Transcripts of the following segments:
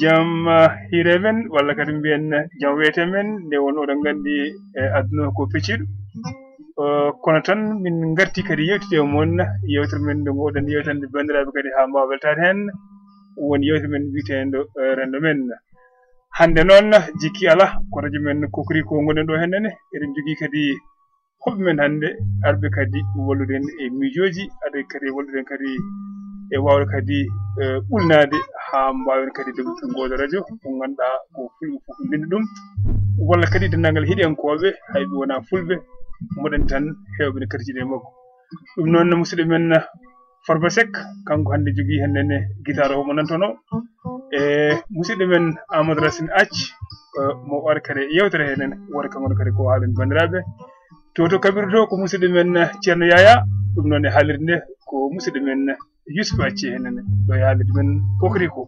jam hire men walla kadi mbiyen jam wiyete men nde won oɗon nganndi e aduna ko pecciɗo kono tan min ngarti kadi yewtide moon yewtere men nde ngoɗen yewtande banndiraaɓe kadi haa mbawa weltade heen woni yewtere men witeendo e renndo men. Hannde noon jikki alaa ko radio men kokori ko ngoɗen ɗo hennene eɗen jogii kadi hoɓɓe men hannde arɓe kadi walluden e miijooji aɗa kadi walluden kadi e waawde kadi e ɓulnaade haa mbaawen kadi deglude ngooɗo radio ko ngannduɗaa ko fulɓe fof mbindi ɗum. Walla kadi heɗiyankooɓe hay ɓe wonaa fulɓe mboɗen tan heewɓe ne kerjini e makko. Ɗum noon musidɗo men farba sek kanko hannde jogii heen ne guitare o mo nantonoo e musidɗo men amadou racine acc mo wara kadi e yewtere nene woni kankone kadi ko haalen banndiraaɓe to to to ko musidɗo men ceerno yaya ɗum noon e haalirde ko musidɗo men yusuf acci heenene ɗo e haalirde men kokori ko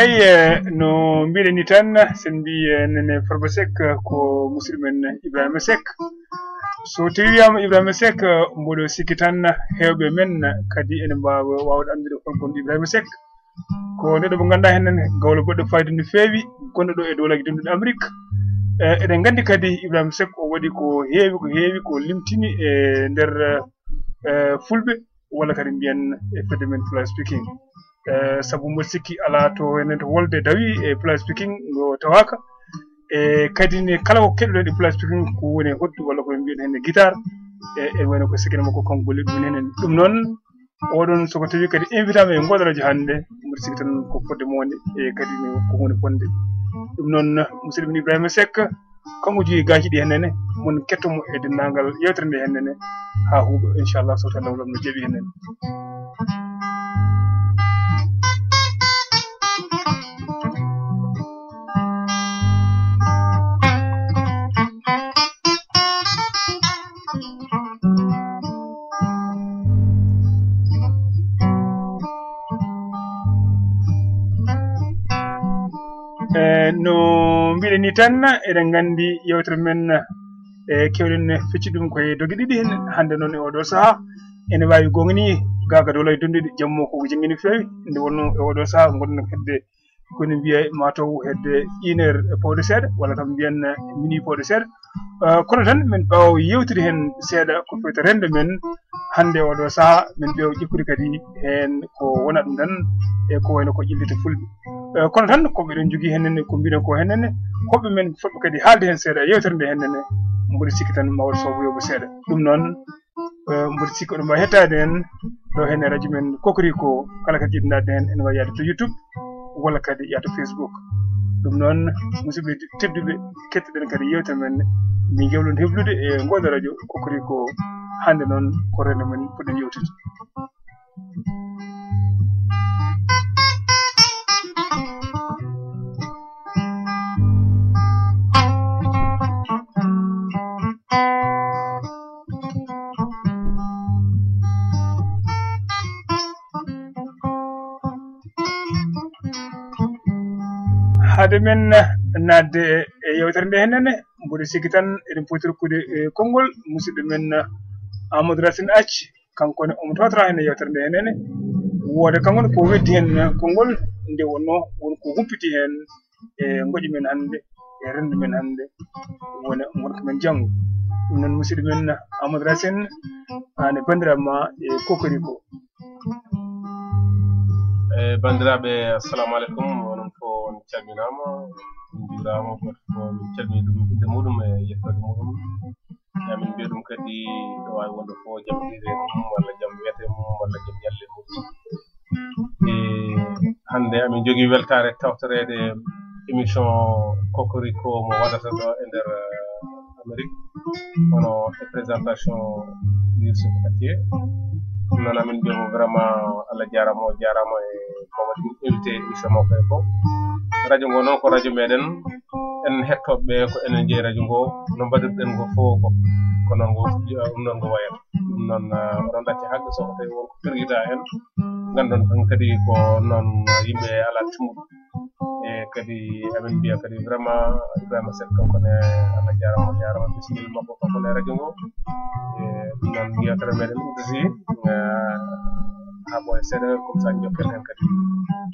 eyi no mbiɗen ni tan sen mbi nene farba sek ko musidɗo men ibrahima sek so tawi wiyama sek mboɗo sikki tan hewɓe men kadi ene mbawa wawde andude holko ibrahima sek ko neɗɗo mo ganduɗa henen gawlo goɗɗo fayida no feewi gonɗo ɗo e dowlaji demɗuɗo amérique. Eɗen gandi kadi ibrahima sek o waɗi ko heewi ko heewi ko limtini e nder fulɓe walla kadi mbiyen e fedde men fly speaking. Sabu mboɗo sikki ala to enen to wolde dawi e fly speaking ngo tawaka e kadi ne kala ko keɗoɗen e fly speaking ko woni hoddu walla mbiyen henne guitare e e wayno ko sikino makko kanko golli ɗum nenen ɗum noon oɗon soko tawi kadi invitama e goɗoroji hannde mbiɗa sigi tan ko fodde monde e kadi ko hunde fonde. Ɗum noon musidɗo min ibrahima seck kanko jogi gaji ɗi hennene mon kettomo e denndangal yewtere nde hennene ha huuɓa inchallah so tawi lawlam no jaɓi hennene ni tan eɗen nganndi yewtere men e kewɗen fecci ɗum koye dogi ɗiɗi hen hannde noon e oɗo sahaa ene waawi gongni gaga dow lay dondude jammo ko ujungini feewi. Nde wonno e oɗo sahaa gonno hedde koni mbiye mataw hedde une heure pawɗe seeɗa walla kam mbiyen mini pawɗe seeɗa. Ah, kono tan min ɓaawo yewtiri heen seeɗa ko fewte rende men hannde e oɗo sahaa min ɓeew ƴikkude kadi heen ko wona ɗum tan e ko wayno ko ƴillita fulɓe. Eh, kono tan ko eɗen jogii hennene ko mbiɗen ko hennene hoɓɓe men foɗɓe kadi haalde heen seeɗa e yewtere nde hennene mboɗo sikki tan mawɗo soboyobo seeɗa. Ɗum noon eh, mboɗo sikki oɗo mbawi hettade en ɗo heen e radio men kokori ko kala kadi jiɗinadde heen ene wawi yaade to youtube walla kadi yaha to facebook. Ɗum noon musidɓe tedduɓe kettoɗen kadi yewtere men min gewlon heblude e ngoɗo radio kokori ko hannde noon ko rende men poɗen yewtude haade men nadde e yewtere nde hennene mboɗo sikki tan eɗen poti rokkude konngol musidɗo men amadou racine acc kankone omo tawtara hen e yewtere nde hennene wooda kankone ko weddi hen konngol nde wonno wonko humpiti hen e goƴi men hannde e renndo men hannde wona gonka men janngo ɗum noon musidɗo men amadou racine an e banndiraaɓe ma e kokori ko eyi banndiraaɓe assalamu aleykum calminaama min njuuraama goto fof min calminii ɗum ɓiɗɗo muɗum e yettode muɗum. E min mbiya ɗum kadi ɗo waawi wonde fof jam ɗiire mum walla jam wiyete mum walla jam ñalle muɗum e hannde amin jogii weltaare tawtoreede émission kokoriko mo waɗata ɗo e ndeer uh, amérique. Hono e présentation yusuf atier ɗum noon amin mbiyamo vraiment allah jaarama o jaarama e mo waɗi min invité émission makko e fof radio ngo noon ko radio meɗen. En hettoɓeɓe ko enen jeeyi radio ngo no mbaɗirɗen ngo fof ko ko noon ngo ɗum noon ngo wayata. Ɗum noon uh, oɗon ɗacce haqqe soko tawi wonko firgita hen ngandon tan kadi ko noon yimɓe ala timmuɗo e kadi emin mbiya kadi vraiment ibrahima set kankone allah jarama o jarama bisimilla makko kankone radio ngo. E ɗum noon yewtere meɗen uditi uh, haa seeɗa comme ça jokken heen kadi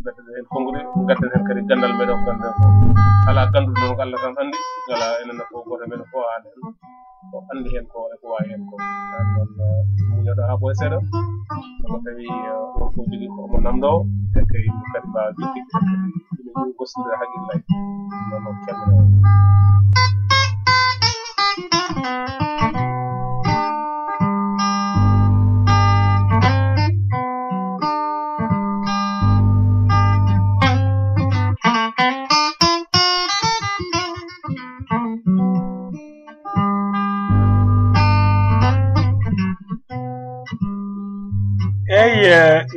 mbeddete heen konnguri gadden heen kadi ganndal meɗen allah tan anndi wala enenne fof goto men fof aada hen o anndi heen ko eko waawi heen ko an noon muñoɗo haa gostodira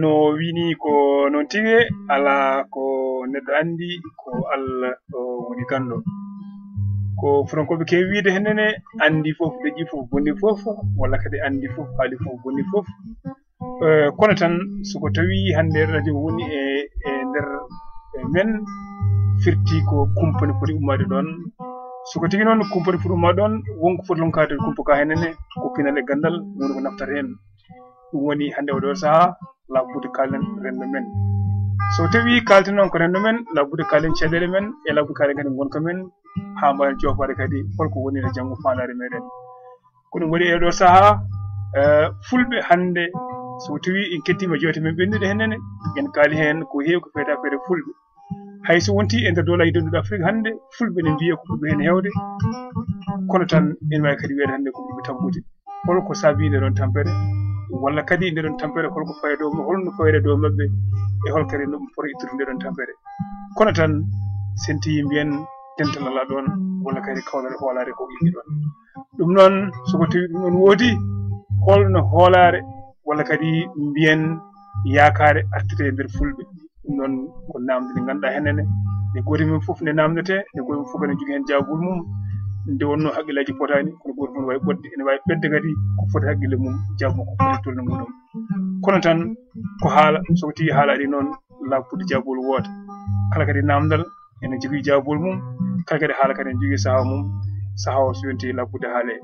no wini ko non tigi ala ko neɗɗo andi ko allah ɗo woni kanɗo ko fotankoɓe kewi wiide henene andi fof deƴƴi fof bonni fof walla kadi andi fof haali fof bonni fof. Eh, kono tan soko tawi hande radio woni e e nder e men firti ko kumpani foti ummade ɗon. Soko tigi noon kumpani foti umma ɗon wonko foti lonkade kumpa ka henene ko pinal e gandal woni ko naftata hen. ɗum woni hannde oɗo saha labbude kalen renndo men. So tawi kalten noon ko renndo men labbude kalen caɗele men e labbude kalen kadi gonka men haa mbawen jofade kadi holko woni e janngo fandare meɗen ko ɗum waɗi eɗo sahaa e, fulɓe hannde. So tawi en kettima jewte men ɓenduɗe hennene en kaali heen ko heewi ko feeta feere fulɓe. Hayso wonti e nder dolaji donduɗo afrique hannde fulɓe ne mbiya ko ɓurɓe heen heewde kono tan en wawi kadi wiyeede hannde ko ɓurɓe tampude holko saabinde ɗon tampere. walla kadi nde ɗon tampere holko fayida dow holno fawede dow maɓɓe e hol kadi noɓe poti ittude nde ɗon tampere. Kono tan sen tiyi mbiyen dental alaa ɗon walla kadi kawlare hoolaare ko inni ɗon. Ɗum noon soko tawi ɗum ɗon woodi holno hoolaare walla kadi mbiyen yaakaare artire e ndeer fulɓe. Ɗum noon ko naamde nde ngannduɗaa henene nde. Gooti mum fof nde naamdetee nde gooti mum fof kadi jogii heen jaabol mum. nde wonno haqqillaji potani kono ɓuri moon wawi ɓodde ene wawi ɓedde kadi ko foti haqqille mum jamma ko foti tolno muɗum. Kono tan ko haala soko tawi haalaɗi noon labbude jaabol woota kala kadi namdal ene jogui jaabol mum kala kadi haala kadi ene jogui sahaa mum sahaa o so yonti labbude haale.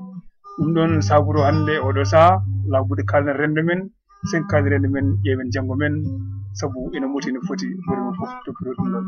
Ɗum ɗon saaburo hannde oɗo saaha labbude kalnen rendo men sen kalni rendo men ƴeewen janggo men sabu ene moti ene foti ɓuri mo fof toppito ɗum ɗon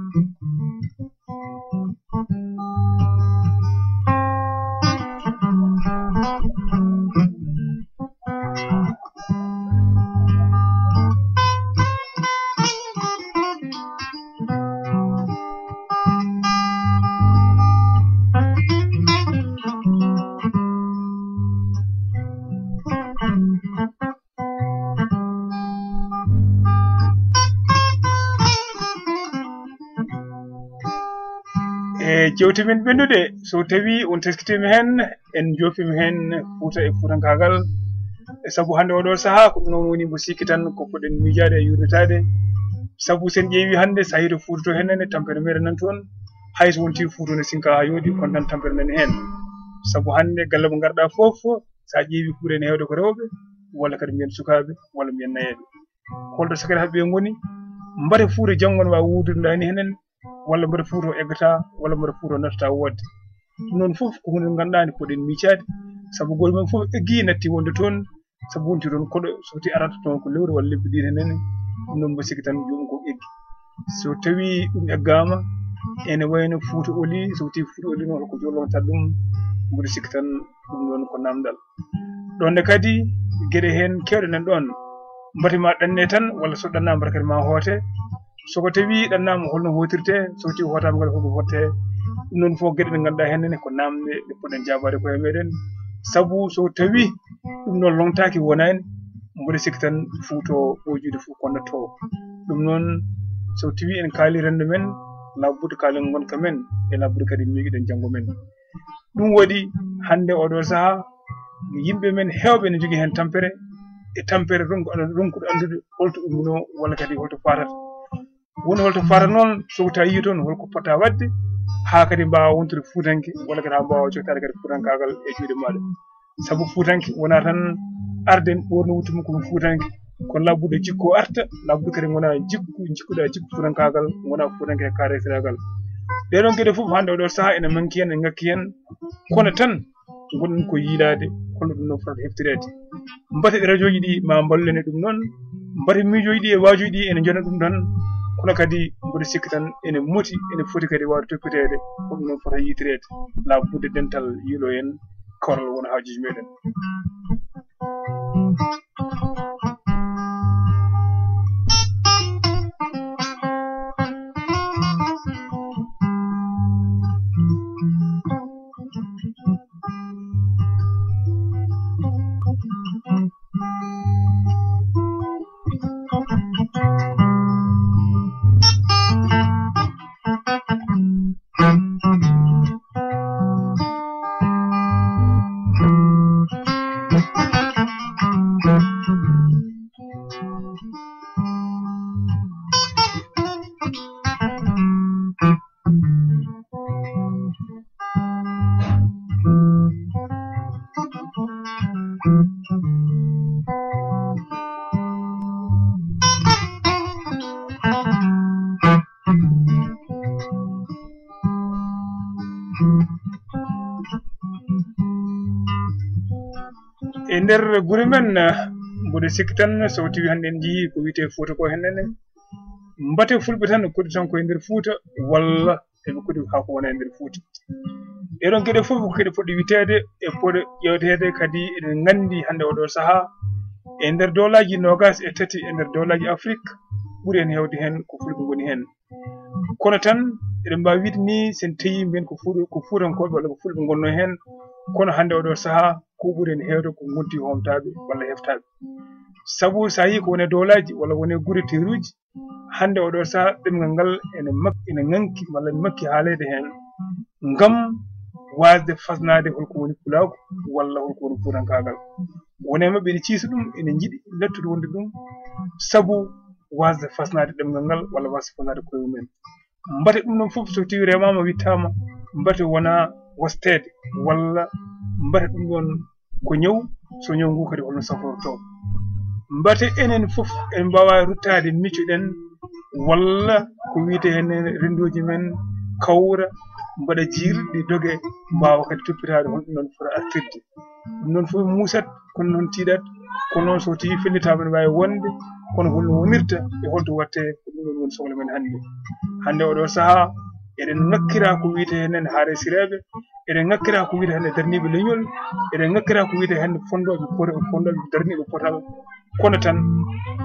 kewtimin ɓennude so tawi on teskitima hen en jofima hen fuuta e fuutankagal. E saabu hande oɗo saaha ko ɗum noon woni mo sikki tan ko poɗen miijade e yurnitade saabu sen ƴeewi hande sahi to fuutoto hennene tampere meɗen nan toon. Hayso wonti fuutone sinka ha yooɗi kono tan tampere nani hen. Saabu hannde galle mo garɗa foof sa ƴeewi kuurene hewde ko rewɓe walla kadi mbiyen sukaɓe walla mbiyen nayeɓe holɗo sakara haɓe ngoni mbare fuure janngo ne wawi wudirndani henen walla mbeɗa fuuto eggata walla mbeɗa fuuto nattata wodde. Ɗum noon fof ko hunde ngannduɗani poɗen miicaade. Sabu gol men fof eggi natti wonde toon sabu wonti toon koɗo soti arata toon ko lewru walla lebbi ɗi nene ɗum noon mbo siki tan jomum ko eggi. So tawi ɗum eggama ene wayno fuuta oli so ti fuuta oli noon holko jolonta ɗum mboɗo siki tan ɗum ɗon ko namdal ɗonne kadi geɗe heen kewɗe nan ɗon mbatima ɗanne tan walla so ɗannama mbata kadi ma hoote soko tawi ɗannama holno hotirte so tawi hootama kadi holko fotte ɗum noon fof gueɗe ɗe ganduɗa hennene ko namde ɗe poɗɗen jabade koye meɗen saabu so tawi ɗum ɗon longtaki wonani mboɗo sikki tan fuuto ɓojude fof konnotto ɗum noon so tawi en kaali rendo men labbude kaalen gonka men e labbude kadi miijiɗen janggo men ɗum waɗi hannde oɗo saaha yimɓe men hewɓe ne jogui hen tampere e tampere ronkuɗo andude holto ummino walla kadi holto fatata woni holto fata noon soko tawi yi toon holko potta wadde haa kadi mbawa wontude fuutanke walla kadi haa mbawa jottaade kadi fuutankagal e juuɗe maɗa sabu fuutanke wona tan arden ɓorno wuttuma kono fuutanke. Kono labbude jikko arta labbude kadi gona jikku jikkuɗa jikku fuutankagal wona fuutanke e karesiragal ɗeɗon geɗe fof hannde oɗo sahaa ene manki hen e ngakki hen kono tan gonɗon ko yiilade holno ɗum noon fotata heftirede mbate radio ji ɗi ma ballen e ɗum noon mbate miijoji ɗi e waajoji ɗi ene jona ɗum tan kono kadi mboɗo sikki tan ene moti ene foti kadi wawde toppiteede ko ɗum noon fota yitireede laabbude dental yiilo en koral wona haajuji meɗen e nder gure men mboɗo sikki tan so tawi hannde en jeehi ko wiyete fouta ko hennene mbate fulɓe tan kodi tan koye nder fouta walla eɓe kodi haa ko wona e nder fouta. Ɗeɗon geɗe fof ko geɗe poɗɗe witeede e poɗe ƴewteede kadi eɗen nganndi hannde oɗo sahaa e nder dolaji nogas e tati e nder dolaji afrique ɓuri en heewde heen ko fulɓe ngoni heen. Kono tan eɗen mbaawi wiide ni sen tawi mbiyen ko fuurankoɓe walla ko fulɓe ngonno heen kono hannde oɗo sahaa ko ɓuren heewde ko gonti homtaɓe walla heftaɓe sabu sa yi ko wone dowlaaji walla wone gure teruji hannde oɗo sahaa ɗemgal ngal ene mak ene ŋanki walla ne makki haalede heen ngam wasde fasnade holko woni pulaku walla holko woni purankaagal wone maɓɓe ene ciisa ɗum ene njiɗi lettude wonde ɗum sabu wasde fasnade ɗemgal ngal walla wasde fasnade koye mumen mbate ɗum ɗon fof so tawi remama wittama mbate wona wostede walla mbata ɗum ɗon ko ñaw so ñaw ngu kadi holno safrorto. Mbate enen fof en mbawa ruttade miccuɗen walla ko wiite hen rendoji men kawra mbaɗa jiirɗi doge mbawa kadi toppitade honɗum noon fota artirde. Ɗum noon fof musat kono noon tiiɗat kono noon so tawi fellitama ne wawi wonde kono holno wonirta e holto watte ko ɗum ɗon woni sohla men hannde. Hannde oɗo saaha eɗen ŋakkira ko wiyete hen henne haare sireɓe eɗen ŋakkira ko wiyete henne darniɓe leñol eɗen ŋakkira ko wiyete henne fondoɓe poti fondoɓe darniɓe potal. Kono tan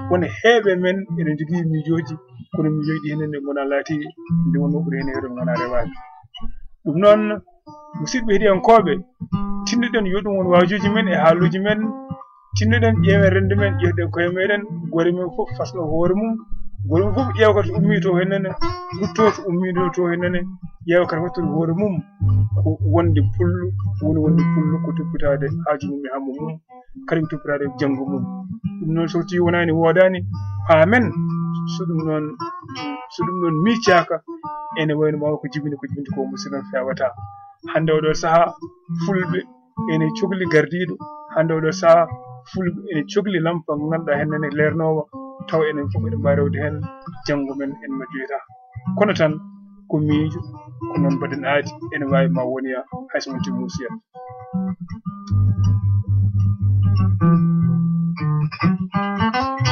wona heeɓe men eɗen jogii miijoji kono miijoji ɗi henen ɗe gona laati nde wonno ɓuuri hen heɗen gona rewaade. Ɗum noon musidɓe heeɗiyankoɓe tinnoɗen yo ɗum won waajuuji men e haaluji men tinnoɗen ƴeewen rende men ƴewɗen koye meɗen gore men fof fasno hoore mum. woni fof ƴeewa kadi ummii to hennene guttoo to ummiido to hennene ƴeewa kadi hottude hoore mum ko wonde pullu woni wonde pullu ko toppitaade haaju mum e hammu mum kadi ko toppitaade janngo mum. Ɗum noon so tawi wonaani woodaani haa men so ɗum noon so ɗum noon miicaaka ene wayno maawa ko jibini ko jibinti ko musidɗon feewataa hannde oɗo sahaa fulɓe ene cohli gardiiɗo hannde oɗo sahaa fulɓe ene cohli lampa nganduɗaa hennene leernoowa. Taw enen fof eɗen mbawi rewde hen janggo men en majjoyta kono tan ko miijo ko noon mbaɗen aadi ene wawi ma woniya hayso wonti muusiya son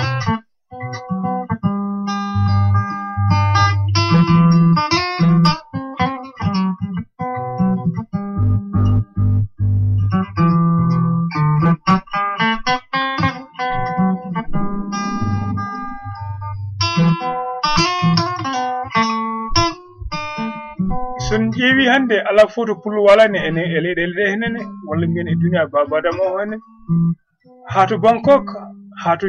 hannde ala foto pullo walani ene e leyɗele ɗe henene walla mbiyen e duniya babadam o henne haa to bangkok haa to